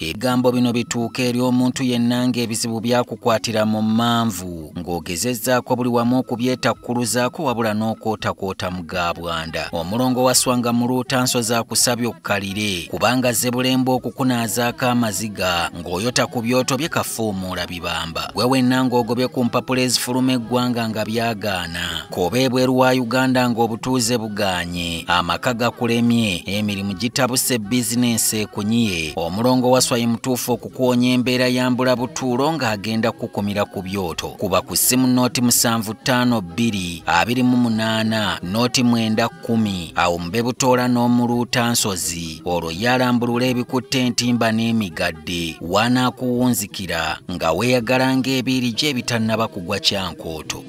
ebigambo bino bituuka eri omuntu yenna ng'ebizibu byakukwatira mu manvu ng'ogezezzaako buli wamu okubyetakkuluzaako wabula n'okwotakwota mu gaabwanda omulongo wa swanga mu luutanso zaakusabye okkalire kubanga zebulembe okukunaazaako amaziga ng'oyota ku byoto bye kafuumuula bibamba. Gwe wenna ng'ogobye ku mpapula ezifuluma eggwanga nga byagaana koba ebweru wa uganda ng'obutuuze bugaanye amaka gakulemye emirimu gitabuse bizinensi ekunyiye omulongo wa swai mutuufu okukuwonya embeera yambula butuulo ng'agenda kukumira ku byoto. Kuba ku ssimu nooti musanvu ttaano bbiri abiri mu munaana nooti mwenda kkumi. Awo mube butoola n'omuluuta nsozi. Olwo yalambulula ebikutte entimba n'emigadde. Wanaakuwunzikira nga weeyagala ng'ebiiri gye ebitannaba kugwa kyankooto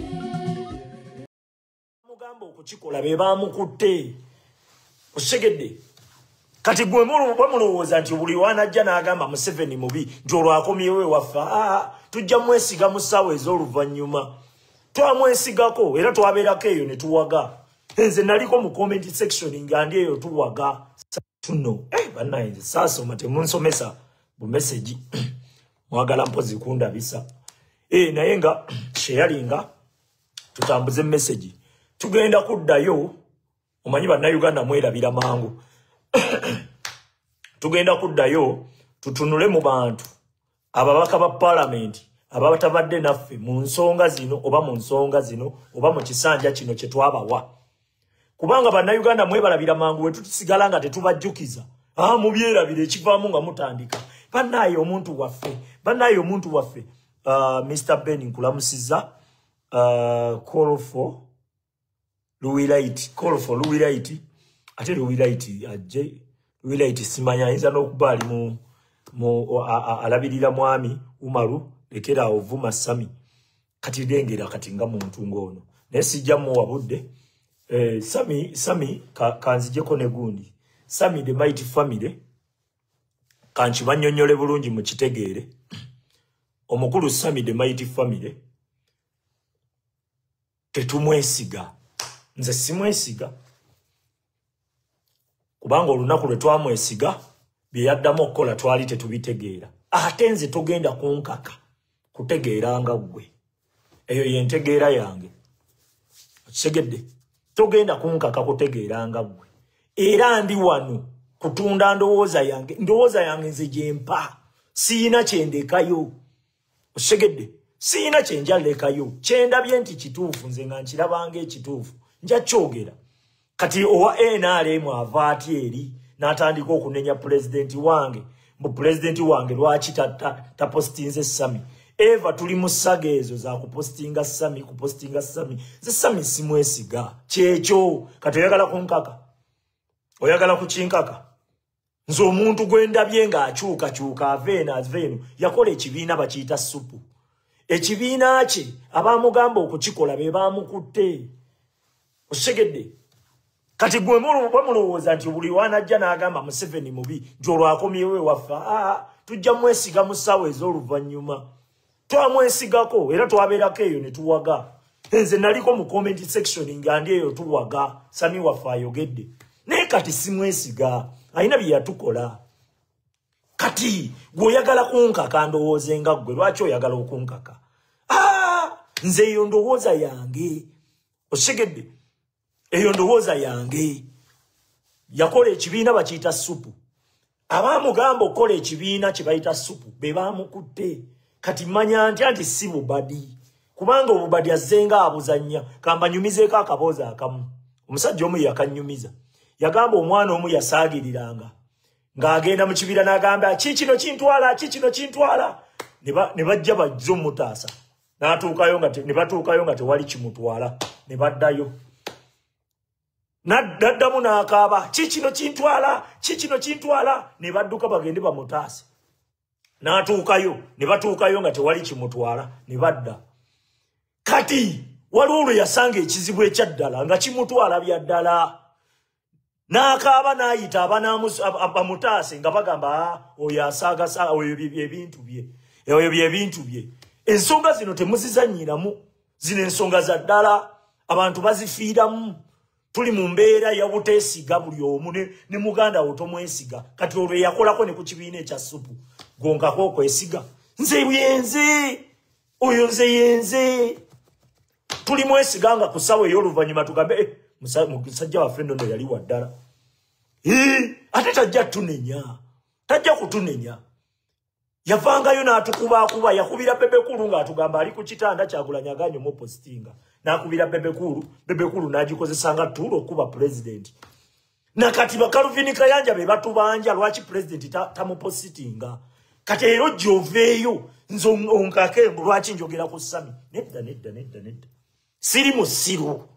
mugamba okukikola be bamukutte osegedde kati gwe mulowooza nti buli wanajja n'agamba museveni mubi nti olwakomyewo ewaffe aa tujja mwesiga mu ssaawa ez'oluvannyuma. Twamwesigako era twabeerako eyo ne tuwaga. Nze naliko mu comment section nga ndi eyo tuwaga. Tuno. Bannaye nze saasoma temunsomesa bumesegi mwagala mpozi kundabisa. Naye nga sheyalinga tutambuze message. Tugenda kuddayo omanyi bannayuganda mwerabira mangu tugenda kuddayo tutunule mu bantu ababaka ba paalamenti abatabadde naffe mu nsonga zino oba mu nsonga zino oba mu kisanja kino kye twabawa. Kubanga bannayuganda mwebalabira mangu we tutusigala nga tetubajjukiza. Aa mubyerabira ekivaamu nga mutandika. Bannaaye omuntu waffe bannaaye omuntu waffe uh, mr ben nkulamusiza uh, colfo luwirait colfo luwirait ate luwirait ajje luwirait simanya ayinza n'okuba ali mu, alabirira mwami umaru lekera awo vuma sami. Kati lengera kati nga muntu ng'ono. Naye sijja muwa budde. Eh, sami sami kanzijeko ka ne gundi. Sami the mighty family kankibannyonnyole bulungi mu kitegeere. Omukulu sami the mighty family tetumwesiga. Nze simwesiga kubanga olunaku lwe twamwesiga bye yaddamu okukola twali tetubitegeera. Ate nze togenda kunkaka kutegeera nga ggwe. Eyo yentegeera yange. Okisegedde togenda kunkaka kutegeera nga ggwe. Era ndi wano kutunda ndowooza yange ndowooza yange nze gyempa siina kyendekayo okisegedde siina kyenjalekayo kyendabye nti kituufu nze nga nkirabanga ekituufu nja kyogera kati owa nrm ava atya eri n'atandika okunenya pulezidenti wange. Mbu pulezidenti wange lwaki tapositinze sami eva tuli mu ssaga ezo za kupositinga sami kupositinga sami ze sami simwesiga kyekyo? Kati oyagala kunkaka oyagala kukinkaka nze omuntu gwe ndabye ng'akyukakyuka ava eno ava eno yakola ekibiina bakiyita supu. Ekibiina kye abamugamba okukikola be bamukutte. Osegedde kati gwe bamulowooza nti buli wanajja n'agamba museveni mubi nti olwakomyewo ewaffe aa tujja mwesiga mu ssaawa ez'oluvannyuma. Twamwesigako era twabeerako eyo ne tuwaga. Nze naliko mu comment section nga ndi eyo tuwaga sami waffe ayogedde. Naye kati simwesiga alina bye yatukola. Kati gweoyagala kunkaka ndowooze nga ggwe lwaki oyagala okunkaka? Nze eyo ndowooza yange. Osegedde eyo ndowooza yange. Yakola ekibiina bakiyita supu abamugamba okukola ekibiina kye bayita supu be bamukutte kati manya ntya nti si bubadi? Kubanga obubadi azzenga abuzannya kambanyumizeeko akaboozi akamu. Omusajja omu yakanyumiza. Yagamba omwana omu yasaagiriranga ng'agenda mu kibira n'agamba ki kino kintwala ki kino kintwala? Ne bajja bajja omutaasa n'atuukayo ne batuukayo nga tewali kimutwala. Ne baddayo naddamu n'akaaba. Ki kino kintwala? Ki kino kintwala? Ne badduka bagende bamutaase. N'atuukayo ne batuukayo nga tewali kimutwala ne badda. Kati waliwo olwe yasanga ekizibu ekyaddala nga kimutwala bya ddala. N'akaaba n'ayita bamutaase nga bagamba oyo asaagasa oyo ebintu bye oyo byebintu bye. Ensonga zino temuzizanyiramu zino ensonga za ddala abantu bazifiiramu tuli mu mbeera ya buteesiga buli omu ne muganda wo tomwesiga. Kati olwo yakolako ne ku kibiina ekya supu gonkako okwesiga. Nze yenze oyo nze yenze! Tuli mwesiga nga ku ssawa ey'oluvannyuma tugambe eh, musajja waffe nno yali waddala ate tajja tunenya. Tajja kutunenya. Yavangayo n'atukubakuba yakubira bebekulu ng'atugamba ali ku kitanda kyagulanyaganya omupositinga n'akubira bebekulu bebekulu n'agikozesa nga tuula okuba pulezidenti nakati bakaluvini kayanja be batubanja lwaki pulezidenti tamupositinga? Kati ero gyoveeyo nze onkake lwaki njogera ku sami? Nedda nedda nedda nedda. Siri musiru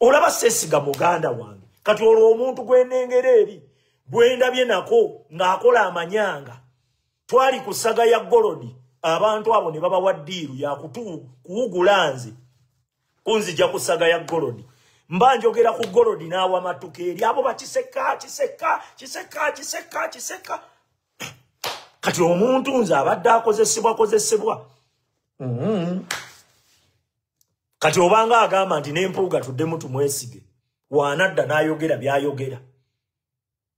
olaba sesiga muganda wange. Kati olwo omuntu gwenengera eri bwendabye nako ng'akola amanyanga twali ku saga ya golodi abantu abo ne babawa ddiiru yakuwugula nze kunzija ku saga ya golodi mba njogera ku golodi n'awa matuka eri abo bakiseka kiseka kiseka kiseka kiseka kati omuntu nze abadde akozesebwa kozesebwa mm -hmm. kati obanga agamba nti n'empuuga tuddemu tumwesige waanadda n'ayogera by'ayogera.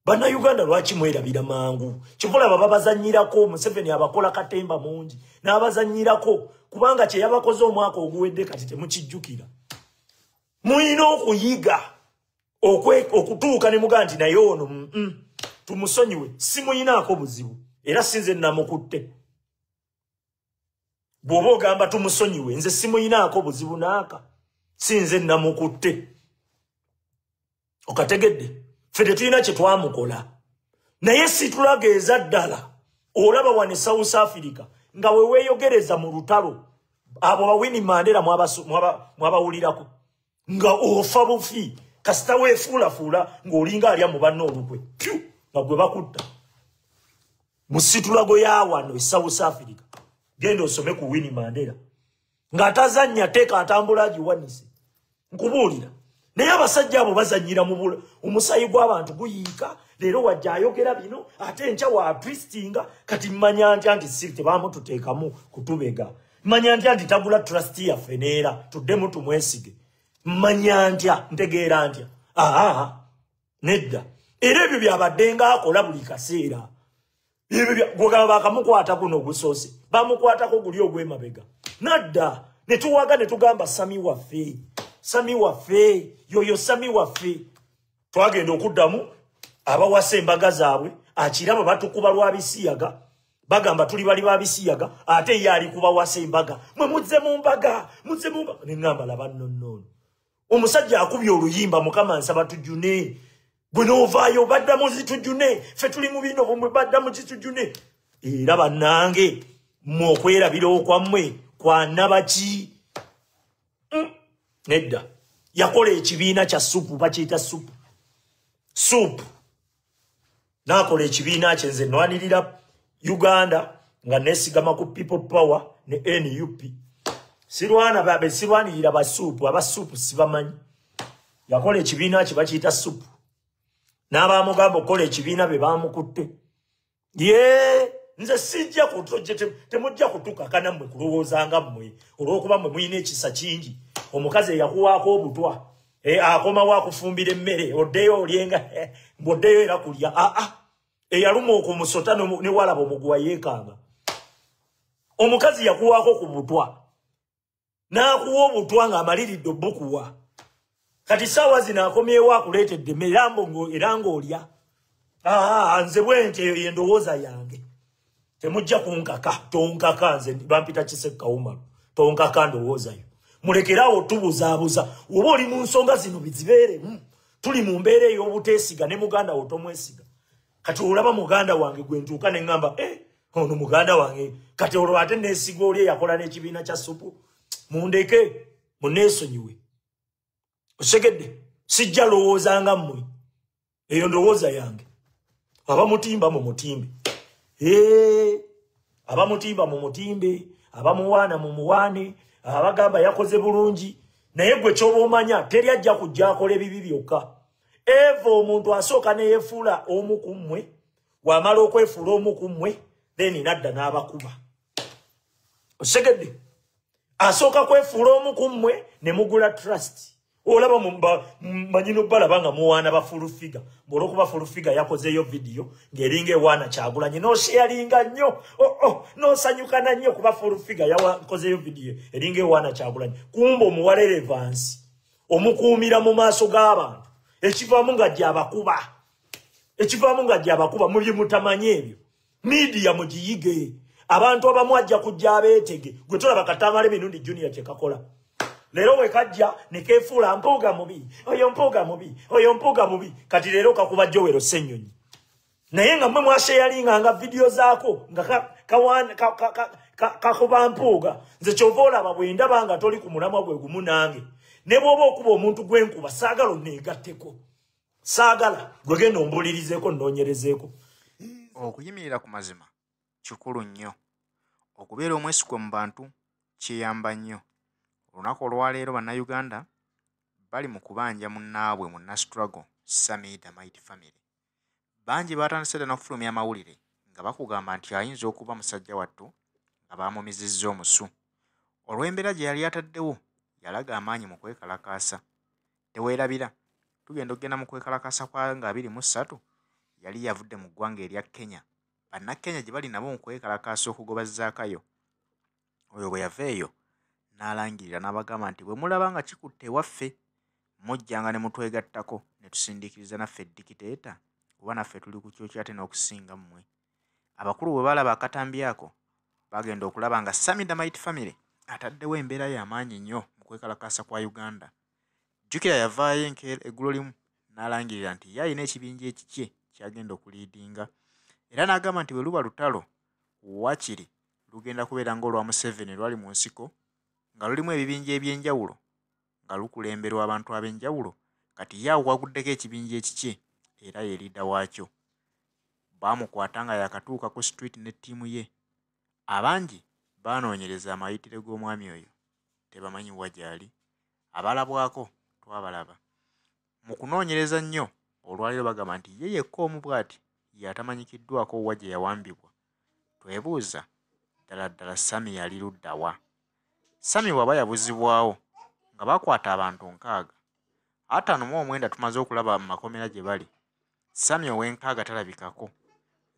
Bannayuganda lwaki mwerabira mangu? Kivulaba babazanyirako museveni abakola katemba mungi n'abazanyirako kubanga kye yabakoze omwaka oguwedde kati temukijjukira. Mulina okuyiga okutuuka ne mugaa nti naye ono tumusonyiwe simuyinaako buzibu era sinze namukutte. Bw'oba ogamba tumusonyiwe nze simuyinaako buzibu naaka sinze namukutte. Okategedde ffe tetulina kye twamukola. Naye situlageeza ddala olaba wane south africa nga we weeyogereza mu lutalo abo bawini mandera mwabawulirako. Nga ofa bufi kasita weefuulafuula ng'olinga alya mu banna olukwe. Pyu nga gwe bakutta. Mu situlago ya wano e south africa genda osome ku wini mandera ng'atazannya teeka atambula agiwanise. Nkubuulira. Naye abasajja abo bazanyira mu omusayi gw'abantu guyiika leero wajja ayogera bino ate enkya waatwistinga kati mmanya ntya nti si tebamututeekamu kutubega. Mmanya ntya nti tagula trasti yaffe neera tuddemu tumwesige. Mmanya ntya ntegeera ntya? Aa nedda. Era ebyo byabadde ngaakola buli kaseera. Gwegaba bakamukwata guno ogusoose bamukwatako guli ogwemabega. Nadda ne tuwaga ne tugamba sami waffe sami waffe yoyo sami waffe. Twagenda okuddamu abawasa embaga zaabwe akiraba batukuba lwa bisiyaga bagamba tuli bali ba bisiyaga ate ye ali kubawasa embaga mwe muzze mu mbaga muzze mu mbaga. Neŋŋamba laba nnonnoono omusajja akubye oluyimba mukama nsaba tujune. Gwe noovaayo badda mu zitujune ffe tuli mu bino mwe badda mu zitujune era bannange mmwe okwerabira okwammwe kwanabaki mm. nedda. Yakola ekibiina kya supu bakiyita supu. Supu nakola ekibiina kye nze nwanirira uganda nga nesigama ku people power ne nup sirwana babe sirwanirira basupu abasupu sibamanyi. Yakola ekibiina kye bakiyita supu n'abamugamba okukola ekibiina be bamukutte ye nze sijja temujja kutukaka nammwe kulowoozanga mmwe olw'okuba mmwe muyina ekisa kingi. Omukazi eyakuwaako obutwa e, akomawo akufumbira emmere oddeyo olyenga mboddeyo era kulya. Aa eyaluma okumusota newalaba omuguwa yeekanga. Omukazi yakuwaako ku butwa n'akuwa obutwa ng'amaliridde obukuwa kati saawa zino akomyewo akuleetedde emmere era ng'olya. Aa nze bwenti eyo yendowooza yange. Temujja kunkaka tonkaka nze bampita kisekkawumalu tonkaka ndowoozayo. Mulekerawo tubuzaabuza oba oli mu nsonga zino bizibeeremu? Tuli mu mbeera ey'obuteesiga ne muganda wo tomwesiga kati olaba muganda wange gwe ntuuka ne ŋŋamba e ono muganda wange. Kati olwo ate neesiga oli eyakola n'ekibiina kya supu mundeke muneesonyiwe osegedde sijja lowoozanga mmwe. Eyo ndowooza yange. Abamutimba mu mutimbe. Abamutimba mu mutimbe abamuwaana mu muwaane abagamba yakoze bulungi. Naye gwe kyoba omanya teri ajja kujja akola ebibi byokka eva omuntu asooka neyefuula omu ku mmwe wamala okwefuula omu ku mmwe then nadda n'abakuba. Osegedde asooka kwefuula omu ku mmwe ne mugula trust. Olaba manyino balaba nga muwaana bafulufiga olwokuba fulufiga yakozeeyo vidiyo ng'eringa ewaana kyagulanyi nosheyalinga nnyo oh, oh, nosanyukana nnyo kuba fulufiga yakozeeyo vidiyo eringa ewaana kyagulanyi. Kumba omuwala erevansi omukuumira mu maaso g'abantu ekivaamu nga gyabakuba ekivaamu nga gyabakuba mubye mutamanye ebyo. Midiya mugiyige abantu abamu ajja kujja abeetege. Gwe tolaba katangala emirundi junior kyekakola leero wekajja nekefuula mpuuga mubi oyo mpuuga mubi oyo mpuuga mubi. Kati leero kakuba jowero ssenyonyi. Naye nga mmwe mwasheyalinganga vidiyo zaako nga kakuba mpuuga nze kyova olaba bwe ndaba nga toli ku mulamwa gwe gumu nange ne bw'oba okuba omuntu gwenkuba saagala oneegatteko saagala gwe genda ombulirizeeko nnoonyerezeeko. Okuyimirira ku mazima kikulu nnyo. Okubeera omwesigwa mu bantu kyeyamba nnyo. Olunaku olwaleero bannayuganda bali mu kubanja munnaabwe mu nastruggle samida might family. Bangi batandise dda n'okufulumya amawulire nga bakugamba nti ayinza okuba musajja wattu nga baamumizizza omusu. Olw'embeera gye yali ataddewo yalaga amaanyi mu kwekalakaasa. Teweerabira tugenda okgenda mu kwekalakaasa kwa nga abiri mu ssatu yali yavudde mu ggwanga erya kenya. Bannakenya gye bali nabo mu kwekalakaasa okugoba zaakayo oyo bwe yava eyo n'alangirira n'abagamba nti bwe mulaba nga kikutte ewaffe mujjanga ne mutwegattako ne tusindiikiriza naffe dikiteeta kuba naffe tuli ku kyokyo ate n'okusinga mmwe. Abakulu bwe baalaba akatambi ako bagenda okulaba nga samida might family ataddewo embeera y'amaanyi nnyo mu kwekalakaasa kwa uganda. Jjukira yavaayo eggulo limu n'alangirira nti ye alina ekibinja ekikye kyagenda okuliidinga. Era n'agamba nti bwe luba lutalo wakiri lugenda kubeera ng'olwa museveni lwali mu nsiko nga lulimu ebibinja ebyenjawulo nga lukulemberwa abantu ab'enjawulo kati ye awo waguddeko ekibinja ekikye era yeriida waakyo. Baamukwata nga yakatuuka ku street ne ttiimu ye. Abangi baanoonyereza amayitire g'omwami oyo tebamanyiwa gy'ali. Abalabwako twabalaba. Mu kunoonyereza nnyo olwaliro bagamba nti ye yekka omu bw'ati yatamanyikiddwako wa gye yawambibwa. Twebuuza ddala ddala sami yali luddawa sami bw'aba yabuzibwawo nga bakwata abantu nkaaga. Ataano mu omwenda tumaze okulaba mu makomera gye bali sami ow'enkaaga talabikako.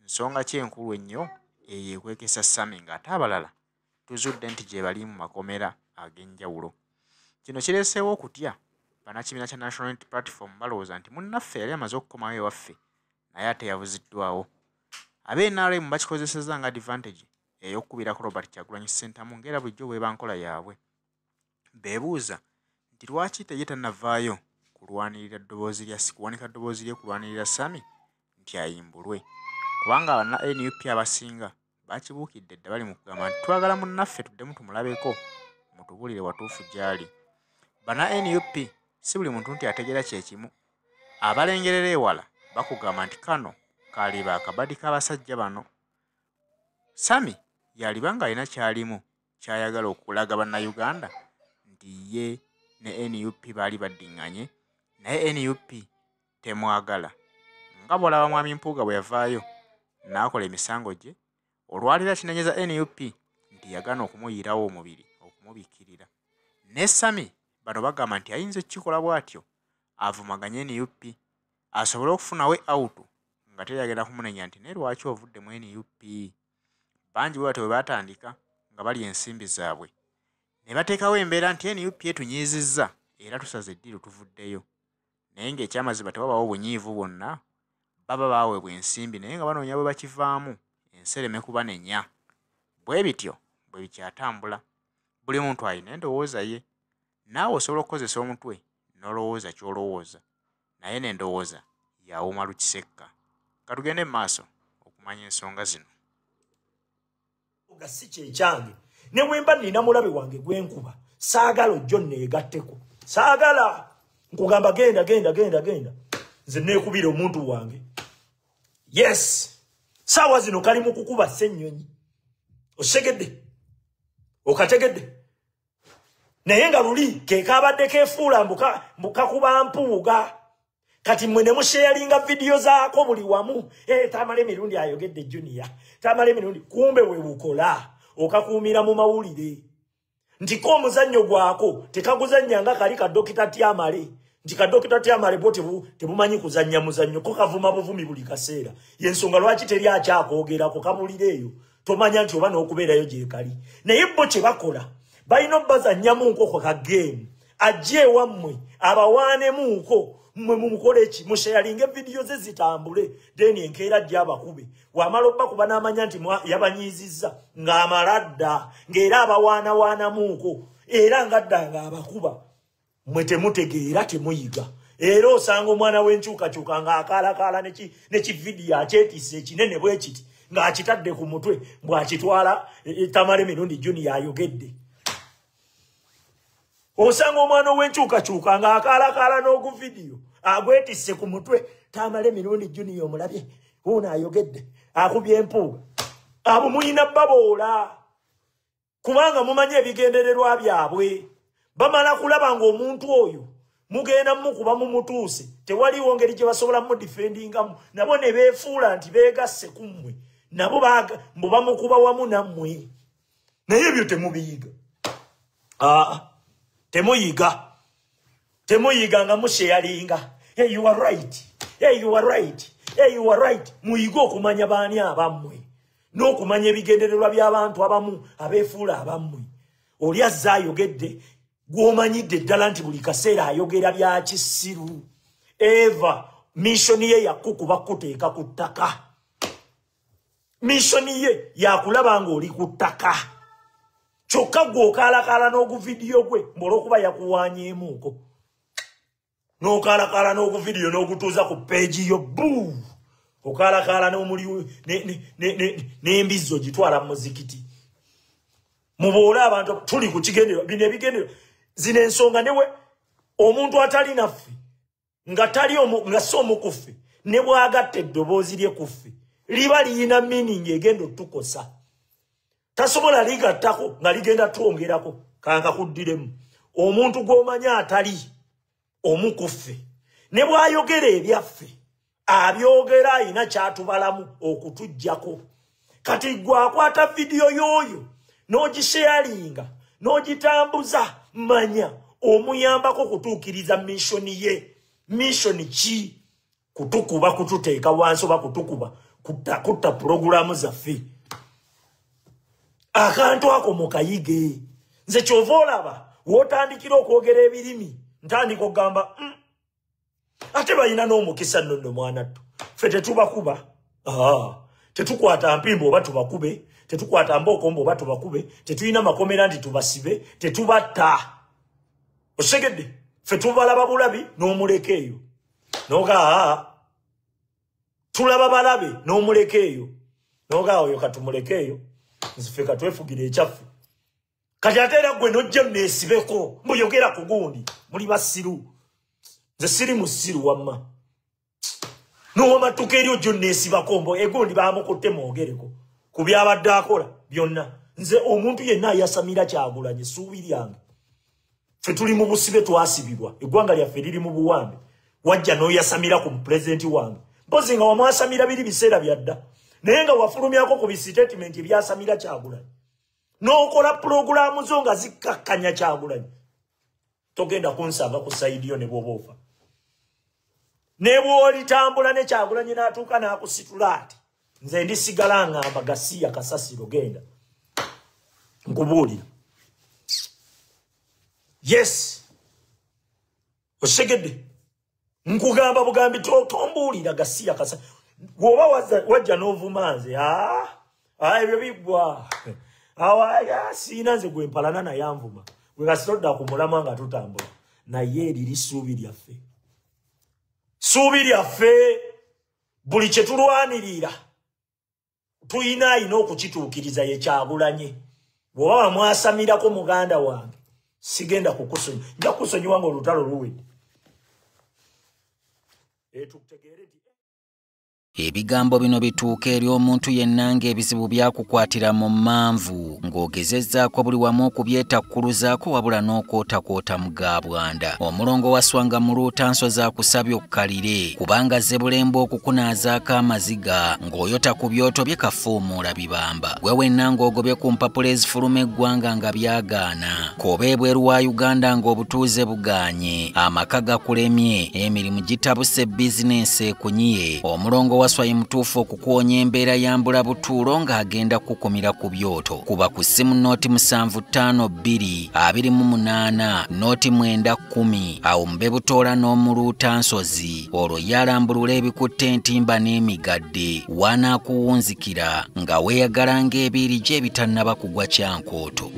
Nsonga ki enkulu ennyo eyo ekwekesa sami ng'ate abalala tuzudde nti gye bali mu makomera ag'enjawulo. Kino kireeseewo okutya. Bannakibiina kya national unity platform balowooza nti munnaffe yali amaze okukomawo ewaffe naye ate yabuziddwawo ab'enrm bakikozeseza nga advantage ey'okukubirako robert kyagulanyi ssentamu ng'era bulijjo bwe bankola yaabwe. Beebuuza nti lwaki teye tannavaayo kulwanirira ddoboozi lya kuwanika ddoboozi lye kulwanirira sami nti ayimbulwe. Kubanga abana nup abasinga bakibuukidde dda bali mu kugamba nti twagala munnaffe tuddemu tumulabeko mutubuulire watuufu gy'ali. Bana nup si buli muntu nti ategeera kyekimu abalengerera ewala bakugamba nti kano kaaliba akabadi k'abasajja bano. Sami yaliba ng'alina kyalimu kyayagala okulaga bannayuganda nti ye ne nup baali baddiŋŋanye naye nup temwagala. Nga bwolaba mwami mpuuga bwe yavaayo n'akola emisango gye olwalira kinenyeza nup nti yagaana okumuyiirawo omubiri okumubikkirira ne sami bano bagamba nti ayinza okukikola bw'atyo avumaganye nup asobole okufunawe auto nga teyagenda kumunenya nti naye lwaki ovuddemu nup bangi bwe batyo bwe batandika nga bali ensimbi zaabwe. Ne bateekawo embeera nti nup etunyiizizza era tusaze eddiiro tuvuddeyo. Naye ng'ekyamazima tewabawo bunyiivu bwonna baba baaweebwa ensimbi naye nga banoonya bwe bakivaamu ensereme kubanenya. Bwe bityo bwe bikyatambula buli muntu alina endowooza ye naawe osobola okukozesa omutwe n'olowooza ky'olowooza naye n'endowooza yawuma lukisekka katugende mu maaso okumanya ensonga zino. Nga si kyekyange ne bwemba nina mulabe wange gwenkuba saagala ojjo neegatteko saagala nkugamba genda genda genda genda. Nze neekubira omuntu wange. Yes saawa zino kali mu kukuba ssennyonyi. Osegedde okategedde naye nga luli kekabadde kefuula mbukakuba mpuuga. Kati mwe ne musheyalinga vidiyo zaako buli wamu e, tamala emirundi ayogedde juniya tamala emirundi kumbe we bukola okakuumira mu mawulire. Nti ko omuzannyo gwako tekaguzannyanga kali ka dokita tyamale. Nti ka dokita tyamale bo tebu- tebumanyi kuzannya muzannyo ko kavuma buvumi buli kaseera. Yensonga lwaki teri akyakoogerako kabulira eyo? Tomanya nti oba n'okubeerayo gyekali naye bo kye bakola balina obbazannyamuuko ka geemu ajje ewammwe abawaanemuuko mmwe mumukole ki? Musheyalinga evidiyo ze zitambule. Then enkeera jja abakube wamala obbakuba n'amanya nti yabanyiizizza ng'amala dda ng'era abawaanawaanamuuko era ngadda ng'abakuba mwe temutegeera temuyiga. Era osanga omwana w'enkyukakyuka ng'akaalakaala neki- nekividiyo akyetisse ekinene bwe kiti ng'akitadde ku mutwe bw'akitwala e- e, tamala emirundi juni yayogedde osanga omwana ow'enkyukakyuka ng'akaalakaala n'oguvidiyo agwetisse ku mutwe tamala emirundi juni omulabye uno ayogedde akubye empuuga abo mulina baboola. Kubanga mumanyi ebigendererwa byabwe bamala kulaba ngaomuntu oyo mugenda mukuba mumutuuse tewaliwo ngeri gye basobola mudifendingamu nabo ne beefuula nti beegasse ku mmwe nabo mbu bamukuba wamu nammwe. Naye ebyo temubiyiga. Aa temuyiga. Temuyiga nga musheyalinga hey, you are right. Hey, you are right. Hey, you are right. Muyige okumanya baani abammwe? N'okumanya ebigendererwa by'abantu abamu abeefuula abammwe? Oli azze ayogedde gw'omanyidde ddala nti buli kaseera ayogera bya kisiru eva missoni ye yakukuba kuteeka ku ttaka. Missoni ye yakulaba ng'oli ku ttaka kyokka gwe okaalakaala n'oguvidiyo gwe mbwolwokuba yakuwaanyeemuuko n'okaalakaala n'oguvidiyo n'ogutuuza ku peegi yo buu! Okaalakaala n'omuli ne- ne- ne- ne- n'embizzi ogitwala mu muzikiti. Muboole abantu tuli ku kigendero bino ebigendero zino ensonga newe omuntu atali naffe nga tali omu- nga si omukuffe ne bw'agatta eddoboozi lye kuffe liba liyina miningi egenda otukosa tasobola ligattako nga ligenda twongerako kanka kuddiremu. Omuntu gw'omanya atali omukuffe ne bw'ayogera ebyaffe abyogera ayina kyatubalamu okutuggyako. Kati gwakwata vidiyo y'oyo n'ogisheyalinga n'ogitambuza manya omuyambako kutuukiriza missoni ye. Missoni ki? Kutukuba kututeeka wansi oba kutukuba kutta kutta puroguramu zaffe akantu ako mukayige nze kyova olaba wotandikira okwogera ebirimi ntandika okugamba "Mm, ate balina n'omukisa nnono mwanattu. Ffe tetubakuba. Tetukwata mpimbo oba tubakube tetukwata mbookombo oba tubakube tetulina makomera nti tubasibe tetubatta. Osegedde ffe tubalaba bulabi n'omuleka eyo. Noga aa tulaba balabe n'omuleka eyo. Noga oyo katumuleka eyo nzife katwefugira ekyaffe kati ate era gwe nojja neesibeko mbuyogera ku gundi muli basiru. Nze siri musiru wamma. N'owamatuka eri ojjo neesibako mbo egundi bamukutte mwogereko. Ku byabadde akola byonna. Nze omuntu yenna ayasamira kyagulanye essuubi lyange. Ffe tuli mu busibe twasibibwa. Eggwanga lyaffe liri mu buwambe. Wajja n'oyasamira ku pulezidenti wange. Mpozi nga wamwasamira biri biseera byadda naye nga wafulumyako ku bisitatimenti ebyasamira kyagulanye n'okola pulogulaamu zo nga zikkakkanya kyagulanye togenda kunsanga ku sayidi yo ne bwoba ofa. Ne bw'olitambula ne kyagulanye n'atuuka n'akusitula ati nze ndisigala ngamba gasiya kasasiro genda. Nkubuulira. Yes. Osegedde. Nkugamba bugambi to- tombuulira gasiya kasa waza- wajja n'ovuma nze "Ah, ah, ebyo biggwa. Awa siina nze gwempalana naye anvuma. Gwe kasitodda ku mulamwa nga tutambula. Naye eriri ssuubi lyaffe. Ssuubi lyaffe buli kye tulwanirira tulina ayina okukituukiriza ye kyagulanye. Bw'oba wamwasamirako muganda wange sigenda kukusonyi nja kukusonyiwa ng'olutalo luwedde. Eh, tukutegeere nti ebigambo bino bituuka eri omuntu yenna ng'ebizibu byakukwatira mu manvu ng'ogezezzaako buli wamu okubyetakkuluzaako wabula n'okwotakwota mu gaabwanda omulongo wa swanga mu luutanso zaakusabye okkalire kubanga zebulemba okukunaazaako amaziga ng'oyota ku byoto bye kafuumuula bibamba. Gwe wenna ng'ogobye ku mpapula ezifuluma eggwanga nga byagaana koba ebweru wa uganda ng'obutuuze bugaanye amaka gakulemye emirimu gitabuse bizinensi ekunyiye omulongo waswa ye mutuufu okukuwonya embeera yambula butuulo ng'agenda kukumira ku byoto. Kuba ku ssimu mu munaana nooti mwenda kkumi. Awo mube butoola n'omuluuta nsozi olwo yalambulula ebikutte entimba n'emigadde. Wanaakuwunzikira nga weeyagala ng'ebiiri gye ebitannaba kugwa kyankooto